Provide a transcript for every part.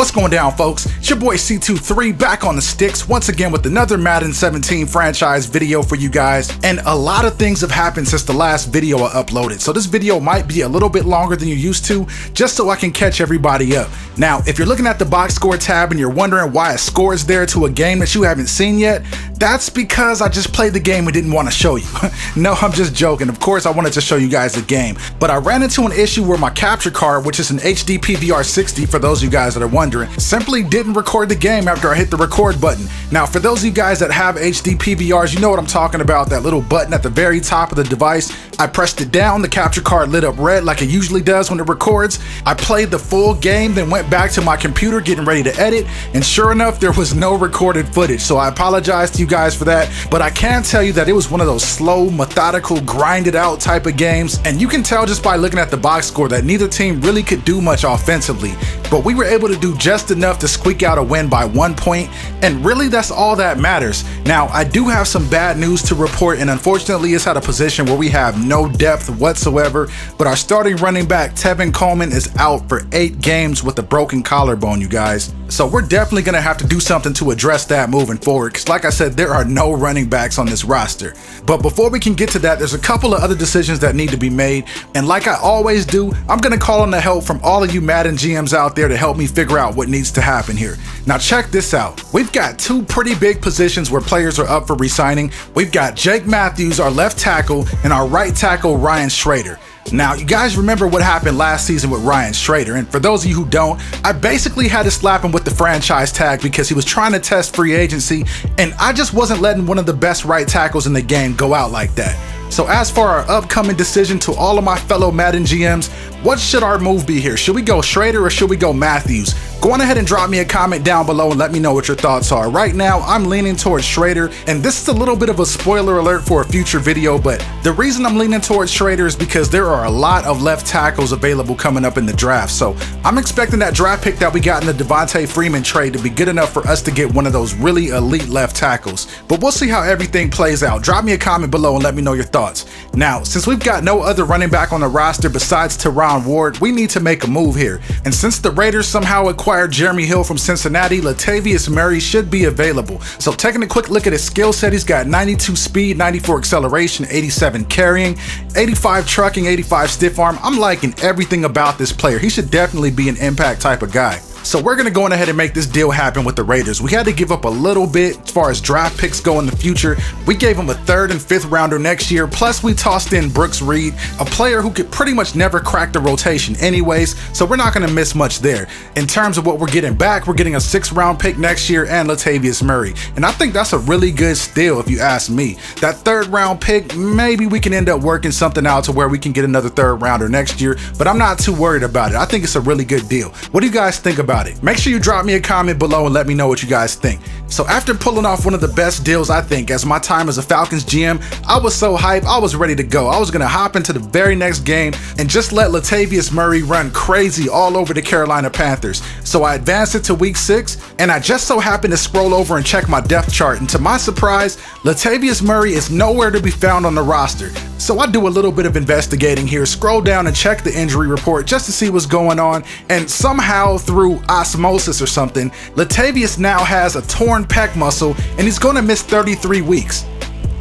What's going down, folks? It's your boy C23 back on the sticks once again with another Madden 17 franchise video for you guys. And a lot of things have happened since the last video I uploaded. So this video might be a little bit longer than you're used to, just so I can catch everybody up. Now, if you're looking at the box score tab and you're wondering why a score is there to a game that you haven't seen yet, that's because I just played the game and didn't want to show you. no, I'm just joking. Of course, I wanted to show you guys the game. But I ran into an issue where my capture card, which is an HD PVR 60 for those of you guys that are wondering, wondering, simply didn't record the game after I hit the record button. Now, for those of you guys that have HD PVRs, you know what I'm talking about, that little button at the very top of the device. I pressed it down, the capture card lit up red like it usually does when it records. I played the full game, then went back to my computer getting ready to edit, and sure enough, there was no recorded footage. So I apologize to you guys for that, but I can tell you that it was one of those slow, methodical, grinded out type of games, and you can tell just by looking at the box score that neither team really could do much offensively, but we were able to do just enough to squeak out a win by one point, and really that's all that matters. Now, I do have some bad news to report, and unfortunately, it's at a position where we have no depth whatsoever, but our starting running back, Tevin Coleman, is out for eight games with a broken collarbone, you guys. So we're definitely going to have to do something to address that moving forward, because like I said, there are no running backs on this roster. But before we can get to that, there's a couple of other decisions that need to be made, and like I always do, I'm going to call on the help from all of you Madden GMs out there to help me figure out what needs to happen here. Now check this out. We've got two pretty big positions where players are up for resigning. We've got Jake Matthews, our left tackle, and our right tackle, Ryan Schraeder. Now, you guys remember what happened last season with Ryan Schraeder, and for those of you who don't, I basically had to slap him with the franchise tag because he was trying to test free agency, and I just wasn't letting one of the best right tackles in the game go out like that. So as for our upcoming decision to all of my fellow Madden GMs, what should our move be here? Should we go Schraeder or should we go Matthews? Go on ahead and drop me a comment down below and let me know what your thoughts are. Right now, I'm leaning towards Schraeder, and this is a little bit of a spoiler alert for a future video, but the reason I'm leaning towards Schraeder is because there are a lot of left tackles available coming up in the draft. So I'm expecting that draft pick that we got in the Devonta Freeman trade to be good enough for us to get one of those really elite left tackles. But we'll see how everything plays out. Drop me a comment below and let me know your thoughts. Now, since we've got no other running back on the roster besides Terron Ward, we need to make a move here. And since the Raiders somehow acquired acquired Jeremy Hill from Cincinnati, Latavius Murray should be available. So taking a quick look at his skill set, he's got 92 speed, 94 acceleration, 87 carrying, 85 trucking, 85 stiff arm. I'm liking everything about this player. He should definitely be an impact type of guy. So we're gonna go on ahead and make this deal happen with the Raiders. We had to give up a little bit as far as draft picks go in the future. We gave them a third and fifth rounder next year. Plus we tossed in Brooks Reed, a player who could pretty much never crack the rotation anyways. So we're not gonna miss much there. In terms of what we're getting back, we're getting a sixth round pick next year and Latavius Murray. And I think that's a really good steal if you ask me. That third round pick, maybe we can end up working something out to where we can get another third rounder next year, but I'm not too worried about it. I think it's a really good deal. What do you guys think about about it. Make sure you drop me a comment below and let me know what you guys think. So after pulling off one of the best deals I think as my time as a Falcons GM, I was so hyped, I was ready to go. I was gonna hop into the very next game and just let Latavius Murray run crazy all over the Carolina Panthers. So I advanced it to week six and I just so happened to scroll over and check my depth chart and to my surprise, Latavius Murray is nowhere to be found on the roster. So I do a little bit of investigating here, scroll down and check the injury report just to see what's going on and somehow through osmosis or something, Latavius now has a torn pec muscle and he's to miss 33 weeks.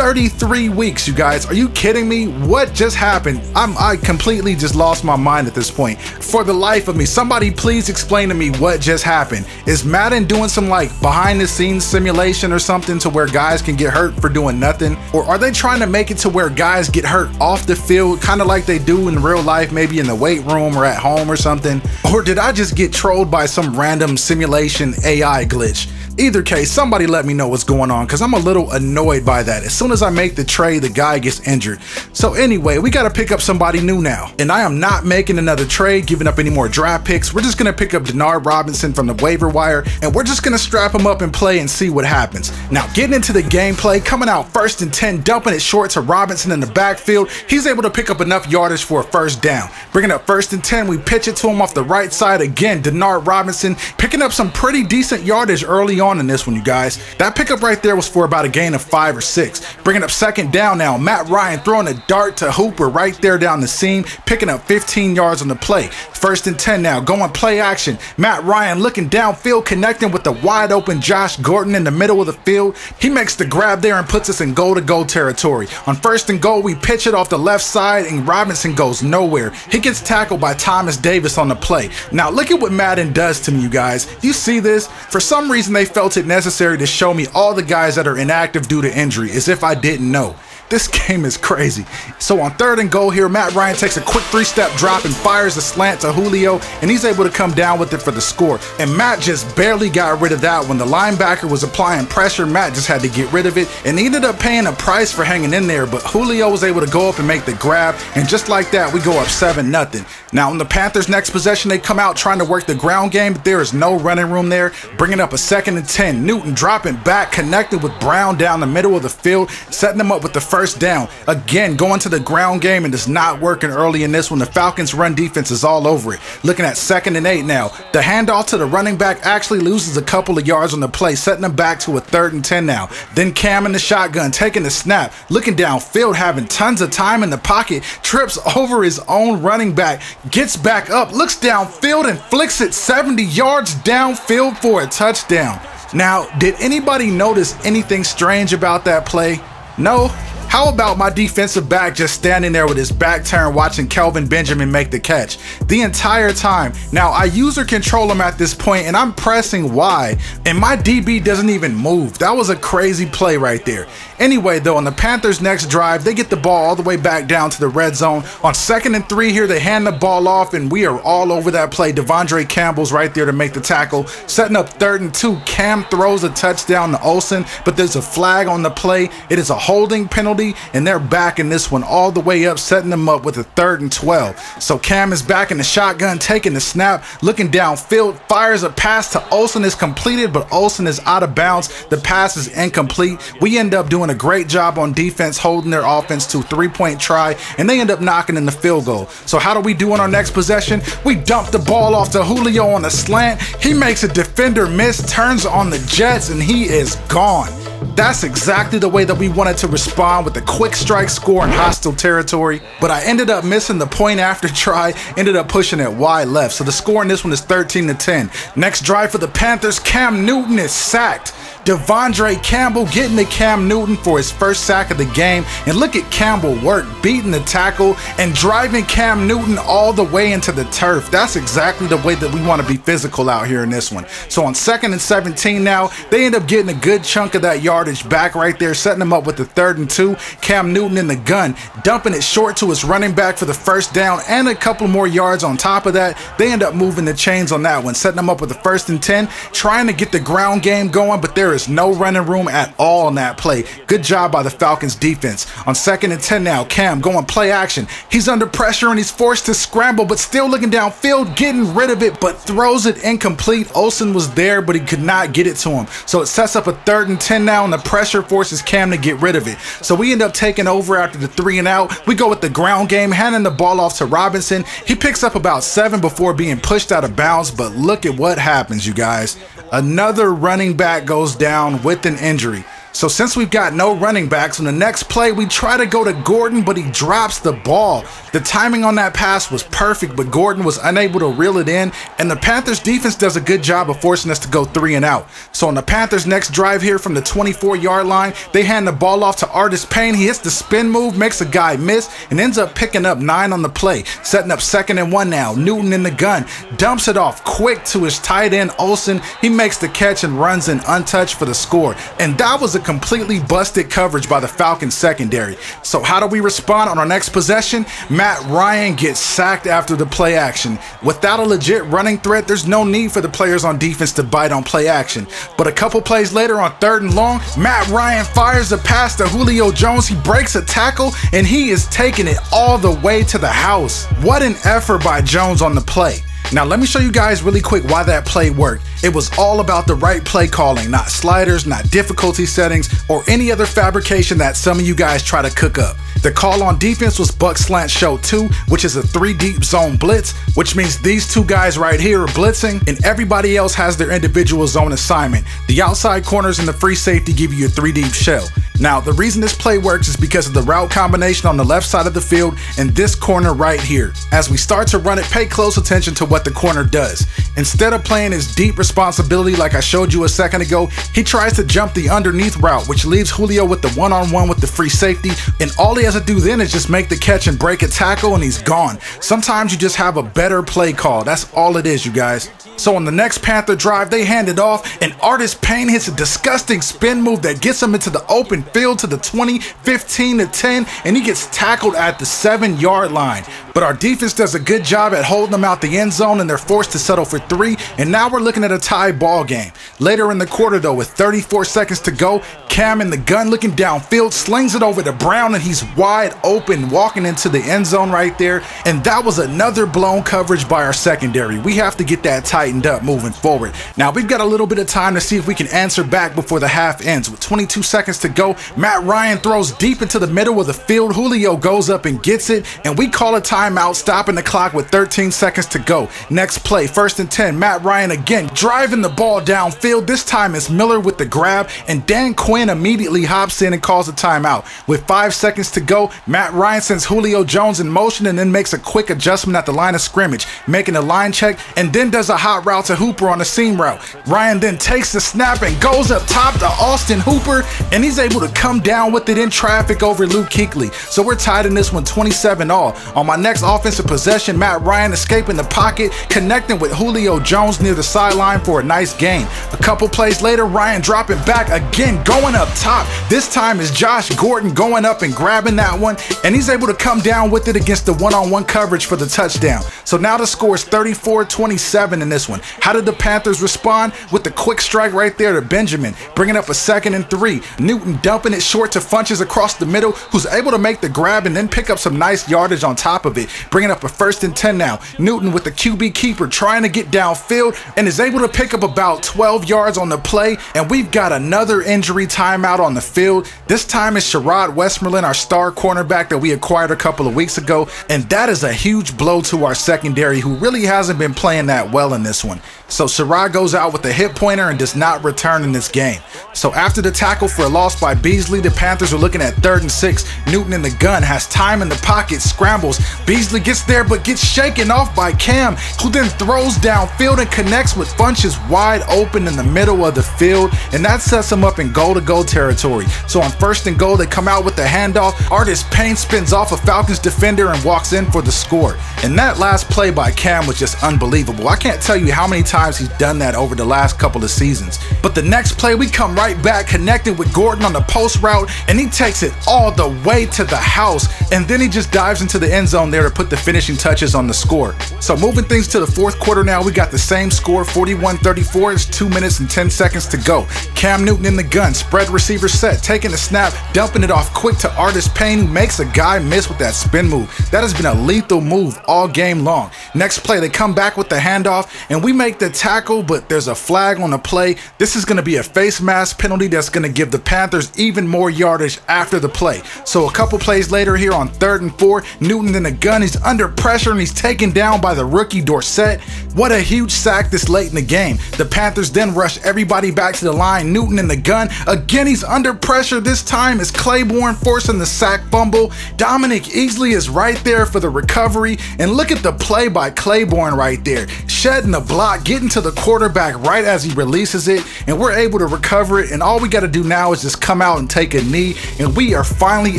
33 weeks, you guys. Are you kidding me? What just happened? I'm I completely just lost my mind at this point. For the life of me, somebody please explain to me what just happened. Is Madden doing some like behind the scenes simulation or something to where guys can get hurt for doing nothing? Or are they trying to make it to where guys get hurt off the field, kind of like they do in real life, maybe in the weight room or at home or something? Or did I just get trolled by some random simulation AI glitch? Either case, somebody let me know what's going on because I'm a little annoyed by that. As soon as I make the trade, the guy gets injured. So anyway, we got to pick up somebody new now. And I am not making another trade, giving up any more draft picks. We're just going to pick up Denard Robinson from the waiver wire and we're just going to strap him up and play and see what happens. Now, getting into the gameplay, coming out first and 10, dumping it short to Robinson in the backfield, he's able to pick up enough yardage for a first down. Bringing up first and 10, we pitch it to him off the right side again. Denard Robinson picking up some pretty decent yardage early on on in this one, you guys. That pickup right there was for about a gain of five or six. Bringing up second down now. Matt Ryan throwing a dart to Hooper right there down the seam, picking up 15 yards on the play. First and 10 now, going play action. Matt Ryan looking downfield, connecting with the wide open Josh Gordon in the middle of the field. He makes the grab there and puts us in goal to goal territory. On first and goal, we pitch it off the left side and Robinson goes nowhere. He gets tackled by Thomas Davis on the play. Now look at what Madden does to me, you guys. You see this? For some reason, they felt it necessary to show me all the guys that are inactive due to injury, as if I didn't know. This game is crazy. So on third and goal here, Matt Ryan takes a quick three-step drop and fires a slant to Julio, and he's able to come down with it for the score. And Matt just barely got rid of that. When the linebacker was applying pressure, Matt just had to get rid of it, and he ended up paying a price for hanging in there, but Julio was able to go up and make the grab, and just like that, we go up 7 nothing. Now, in the Panthers' next possession, they come out trying to work the ground game, but there is no running room there, bringing up a second and 10. Newton dropping back, connected with Brown down the middle of the field, setting them up with the first down. Again, going to the ground game and it's not working early in this one. The Falcons run defense is all over it. Looking at second and eight now. The handoff to the running back actually loses a couple of yards on the play, setting them back to a third and 10 now. Then Cam in the shotgun, taking the snap, looking downfield, having tons of time in the pocket, trips over his own running back, gets back up, looks downfield and flicks it 70 yards downfield for a touchdown. Now, did anybody notice anything strange about that play? No? How about my defensive back just standing there with his back turned watching Kelvin Benjamin make the catch the entire time? Now I user control him at this point and I'm pressing Y and my DB doesn't even move. That was a crazy play right there. Anyway though, on the Panthers next drive, they get the ball all the way back down to the red zone. On second and three here, they hand the ball off and we are all over that play. De'Vondre Campbell's right there to make the tackle. Setting up third and two, Cam throws a touchdown to Olsen, but there's a flag on the play. It is a holding penalty and they're backing this one all the way up, setting them up with a third and 12. So Cam is back in the shotgun, taking the snap, looking downfield, fires a pass to Olsen is completed, but Olsen is out of bounds. The pass is incomplete. We end up doing a great job on defense, holding their offense to three-point try, and they end up knocking in the field goal. So how do we do on our next possession? We dump the ball off to Julio on the slant. He makes a defender miss, turns on the Jets, and he is gone. That's exactly the way that we wanted to respond with a quick strike score in hostile territory, but I ended up missing the point after try, ended up pushing it wide left. So the score in this one is 13 to 10. Next drive for the Panthers, Cam Newton is sacked. De'Vondre Campbell getting to Cam Newton for his first sack of the game. And look at Campbell work, beating the tackle and driving Cam Newton all the way into the turf. That's exactly the way that we want to be physical out here in this one. So on second and 17 now, they end up getting a good chunk of that yardage back right there, setting them up with the third and two. Cam Newton in the gun, dumping it short to his running back for the first down and a couple more yards on top of that. They end up moving the chains on that one, setting them up with the first and 10, trying to get the ground game going, but there is no running room at all on that play. Good job by the Falcons defense. On second and 10 now, Cam going play action. He's under pressure and he's forced to scramble, but still looking downfield, getting rid of it, but throws it incomplete. Olsen was there, but he could not get it to him. So it sets up a third and 10 now, and the pressure forces Cam to get rid of it. So we end up taking over after the three and out. We go with the ground game, handing the ball off to Robinson. He picks up about seven before being pushed out of bounds, but look at what happens, you guys. Another running back goes down with an injury. So since we've got no running backs, on the next play we try to go to Gordon, but he drops the ball. The timing on that pass was perfect, but Gordon was unable to reel it in, and the Panthers defense does a good job of forcing us to go three and out. So on the Panthers next drive here from the 24 yard line, they hand the ball off to Artis Payne. He hits the spin move, makes a guy miss, and ends up picking up nine on the play, setting up second and one now. Newton in the gun, dumps it off quick to his tight end Olsen. He makes the catch and runs in untouched for the score. And that was a completely busted coverage by the Falcons secondary. So how do we respond on our next possession? Matt Ryan gets sacked after the play action. Without a legit running threat, there's no need for the players on defense to bite on play action. But a couple plays later on third and long, Matt Ryan fires a pass to Julio Jones. He breaks a tackle and he is taking it all the way to the house. What an effort by Jones on the play. Now let me show you guys really quick why that play worked. It was all about the right play calling, not sliders, not difficulty settings, or any other fabrication that some of you guys try to cook up. The call on defense was Buck Slant Show 2, which is a 3 deep zone blitz, which means these two guys right here are blitzing and everybody else has their individual zone assignment. The outside corners and the free safety give you a 3 deep shell. Now, the reason this play works is because of the route combination on the left side of the field and this corner right here. As we start to run it, pay close attention to what the corner does. Instead of playing his deep responsibility like I showed you a second ago, he tries to jump the underneath route, which leaves Julio with the one-on-one -on -one with the free safety, and all he has to do then is just make the catch and break a tackle and he's gone. Sometimes you just have a better play call. That's all it is, you guys. So on the next Panther drive, they hand it off, and Artis Payne hits a disgusting spin move that gets him into the open field to the 20, 15 to 10, and he gets tackled at the 7 yard line. But our defense does a good job at holding them out the end zone, and they're forced to settle for three, and now we're looking at a tie ball game. Later in the quarter, though, with 34 seconds to go, Cam in the gun looking downfield, slings it over to Brown, and he's wide open, walking into the end zone right there. And that was another blown coverage by our secondary. We have to get that tightened up moving forward. Now we've got a little bit of time to see if we can answer back before the half ends. With 22 seconds to go, Matt Ryan throws deep into the middle of the field. Julio goes up and gets it, and we call a timeout, stopping the clock with 13 seconds to go. Next play, first and 10, Matt Ryan again driving the ball downfield. This time it's Miller with the grab, and Dan Quinn immediately hops in and calls a timeout. With five seconds to go, Matt Ryan sends Julio Jones in motion and then makes a quick adjustment at the line of scrimmage, making a line check, and then does a hot route to Hooper on the seam route. Ryan then takes the snap and goes up top to Austin Hooper, and he's able to come down with it in traffic over Luke Kuechly. So we're tied in this one 27 all. On my next offensive possession, Matt Ryan escaping the pocket, connecting with Julio Jones near the sideline for a nice gain. A couple plays later, Ryan dropping back again, going up top. This time is Josh Gordon going up and grabbing that one, and he's able to come down with it against the one-on-one coverage for the touchdown. So now the score is 34-27 in this one. How did the Panthers respond? With the quick strike right there to Benjamin, bringing up a second and three. Newton dumping it short to Funchess across the middle, who's able to make the grab and then pick up some nice yardage on top of it, bringing up a first and 10 now. Newton with the QB keeper trying to get downfield and is able to pick up about 12 yards on the play, and we've got another injury timeout on the field. This time it's Sherrod Westmoreland, our star cornerback that we acquired a couple of weeks ago, and that is a huge blow to our secondary, who really hasn't been playing that well in this one. So Sherrod goes out with a hit pointer and does not return in this game. So after the tackle for a loss by Beasley, the Panthers are looking at third and six. Newton in the gun has time in the pocket, scrambles. Beasley gets there but gets shaken off by Cam, who then throws downfield and connects with Funchess wide open in the middle of the field, and that sets him up in goal-to-goal territory. So on first and goal, they come out with the handoff. Artis Payne spins off a Falcons defender and walks in for the score. And that last play by Cam was just unbelievable. I can't tell you how many times times he's done that over the last couple of seasons. But the next play, we come right back connecting with Gordon on the post route, and he takes it all the way to the house, and then he just dives into the end zone there to put the finishing touches on the score. So moving things to the fourth quarter now, we got the same score, 41-34. It's two minutes and 10 seconds to go. Cam Newton in the gun, spread receiver set, taking the snap, dumping it off quick to Artis Payne, who makes a guy miss with that spin move. That has been a lethal move all game long. Next play, they come back with the handoff, and we make the tackle, but there's a flag on the play. This is going to be a face mask penalty that's going to give the Panthers even more yardage after the play. So a couple plays later here on third and four, Newton in the gun, he's under pressure and he's taken down by the rookie Dorsett. What a huge sack this late in the game. The Panthers then rush everybody back to the line. Newton in the gun. Again, he's under pressure. This time is Claiborne forcing the sack fumble. Dominique Easley is right there for the recovery. And look at the play by Claiborne right there. Shedding the block, getting to the quarterback right as he releases it, and we're able to recover it. And all we got to do now is just come out and take a knee, and we are finally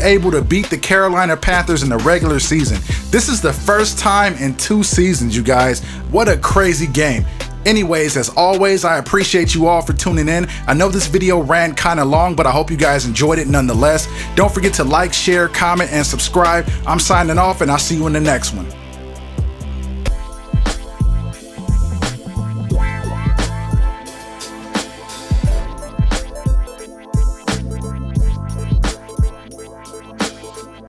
able to beat the Carolina Panthers in the regular season. This is the first time in two seasons, you guys. What a crazy game. Anyways, as always, I appreciate you all for tuning in. I know this video ran kind of long, but I hope you guys enjoyed it nonetheless. Don't forget to like, share, comment, and subscribe. I'm signing off, and I'll see you in the next one.